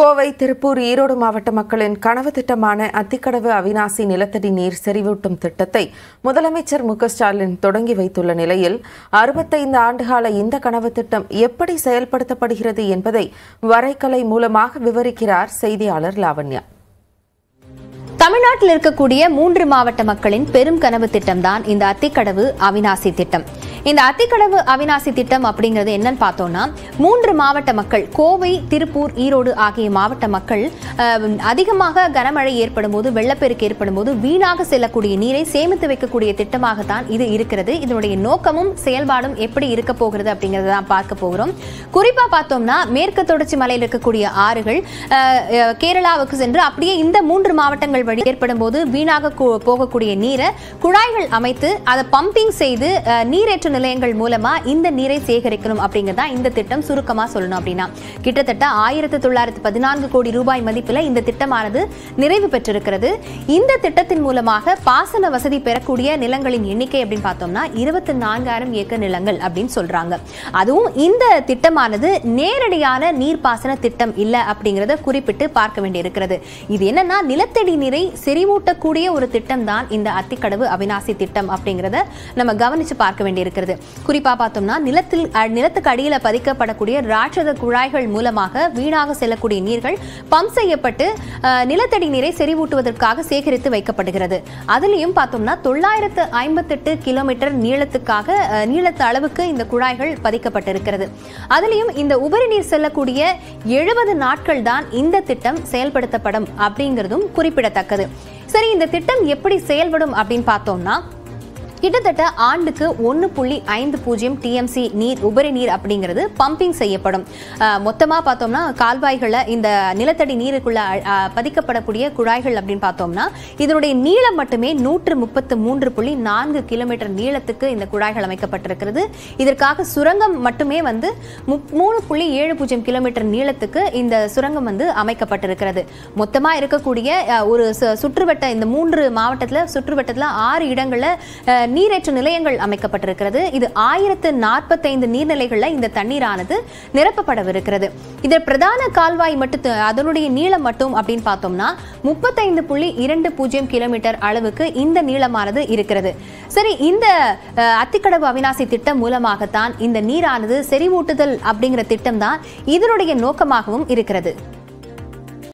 கோவை திருப்பூர் ஈரோடு மாவட்ட மக்களின் கனவு திட்டமான அத்திக்கடவு அவினாசி நிலத்தடி நீர் செறிவூட்டும் திட்டத்தை முதலமைச்சர் மு ஸ்டாலின் தொடங்கி வைத்துள்ள நிலையில் அறுபத்தைந்து ஆண்டுகால இந்த கனவு திட்டம் எப்படி செயல்படுத்தப்படுகிறது என்பதை வரைகலை மூலமாக விவரிக்கிறார் செய்தியாளர் லாவண்யா. தமிழ்நாட்டில் இருக்கக்கூடிய மூன்று மாவட்ட மக்களின் பெரும் கனவு திட்டம்தான் இந்த அத்திக்கடவு அவினாசி திட்டம். இந்த அத்திக்கடவு அவினாசி திட்டம் அப்படிங்கிறது என்னன்னு பார்த்தோம்னா மூன்று மாவட்ட மக்கள் கோவை திருப்பூர் ஈரோடு ஆகிய மாவட்ட மக்கள் அதிகமாக கனமழை ஏற்படும் போது வெள்ளப்பெருக்கு ஏற்படும் போது வீணாக செல்லக்கூடிய நீரை சேமித்து வைக்கக்கூடிய திட்டமாகத்தான் இது இருக்கிறது. இதனுடைய நோக்கமும் செயல்பாடும் எப்படி இருக்க போகிறது அப்படிங்கறத தான் பார்க்க போகிறோம். குறிப்பா பார்த்தோம்னா மேற்கு தொடர்ச்சி மலையில் இருக்கக்கூடிய ஆறுகள் கேரளாவுக்கு சென்று அப்படியே இந்த மூன்று மாவட்டங்கள் வழி ஏற்படும் போது வீணாக போகக்கூடிய நீரை குழாய்கள் அமைத்து அதை பம்பிங் செய்து நீரேற்ற நீரேற்று நிலையங்கள் மூலமா இந்த நீரை சேகரிக்கணும் அப்படிங்கிறதா இந்த திட்டம் சுருக்கமா சொல்லணும் அப்படின்னா. கிட்டத்தட்ட ஆயிரத்தி தொள்ளாயிரத்தி பதினான்கு கோடி ரூபாய் மதிப்பில் இந்த திட்டமானது நிறைவு பெற்றிருக்கிறது. இந்த திட்டத்தின் மூலமாக பாசன வசதி பெறக்கூடிய நிலங்களின் எண்ணிக்கை அப்படின்னு பார்த்தோம்னா இருபத்தி நான்காயிரம் ஏக்கர் நிலங்கள் அப்படின்னு சொல்றாங்க. அதுவும் இந்த திட்டமானது நேரடியான நீர்ப்பாசன திட்டம் இல்லை அப்படிங்கிறத குறிப்பிட்டு பார்க்க வேண்டியிருக்கிறது. இது என்னன்னா நிலத்தடி நீரை செறிவூட்டக்கூடிய ஒரு திட்டம் தான் இந்த அத்திக்கடவு அவினாசி திட்டம் அப்படிங்கிறத நம்ம கவனிச்சு பார்க்க வேண்டியிருக்கிறது. இருக்கிறது குறிப்பா பார்த்தோம்னா நிலத்தில் நிலத்துக்கு அடியில் பதிக்கப்படக்கூடிய ராட்சத குழாய்கள் மூலமாக வீணாக செல்லக்கூடிய நீர்கள் பம்ப் செய்யப்பட்டு நிலத்தடி நீரை செறிவூட்டுவதற்காக சேகரித்து வைக்கப்படுகிறது. அதுலேயும் பார்த்தோம்னா தொள்ளாயிரத்து ஐம்பத்தெட்டு கிலோமீட்டர் நீளத்துக்காக நீளத்து அளவுக்கு இந்த குழாய்கள் பதிக்கப்பட்டிருக்கிறது. அதுலேயும் இந்த உபரி நீர் செல்லக்கூடிய எழுபது நாட்கள் தான் இந்த திட்டம் செயல்படுத்தப்படும் அப்படிங்கிறதும் குறிப்பிடத்தக்கது. சரி இந்த திட்டம் எப்படி செயல்படும் அப்படின்னு பார்த்தோம்னா கிட்டத்தட்ட ஆண்டுக்கு ஒன்று புள்ளி ஐந்து பூஜ்ஜியம் டிஎம்சி நீர் உபரி நீர் அப்படிங்கிறது பம்பிங் செய்யப்படும். மொத்தமாக பார்த்தோம்னா கால்வாய்களை இந்த நிலத்தடி நீருக்குள்ள பதிக்கப்படக்கூடிய குழாய்கள் அப்படின்னு பார்த்தோம்னா இதனுடைய நீளம் மட்டுமே நூற்று முப்பத்து மூன்று புள்ளி நான்கு கிலோமீட்டர் நீளத்துக்கு இந்த குழாய்கள் அமைக்கப்பட்டிருக்கிறது. இதற்காக சுரங்கம் மட்டுமே வந்து மூணு புள்ளி ஏழு பூஜ்ஜியம் கிலோமீட்டர் நீளத்துக்கு இந்த சுரங்கம் வந்து அமைக்கப்பட்டிருக்கிறது. மொத்தமாக இருக்கக்கூடிய ஒரு சு- சுற்றுவட்ட இந்த மூன்று மாவட்டத்தில் சுற்றுவட்டத்தில் ஆறு இடங்களில் நீரேற்று நிலையங்கள் அமைக்கப்பட்டிருக்கிறது. இது ஆயிரத்து நாற்பத்தைந்து நீர்நிலைகளில் இந்த தண்ணீரானது நிரப்பப்படவிருக்கிறது. இதில் பிரதான கால்வாய் மட்டும் அதனுடைய நீளம் மட்டும் அப்படின்னு பார்த்தோம்னா முப்பத்தைந்து புள்ளி இரண்டு பூஜ்ஜியம் கிலோமீட்டர் அளவுக்கு இந்த நீளமானது இருக்கிறது. சரி இந்த அத்திக்கடவு அவினாசி திட்டம் மூலமாகத்தான் இந்த நீரானது செறிவூட்டுதல் அப்படிங்கிற திட்டம் தான் இதனுடைய நோக்கமாகவும் இருக்கிறது.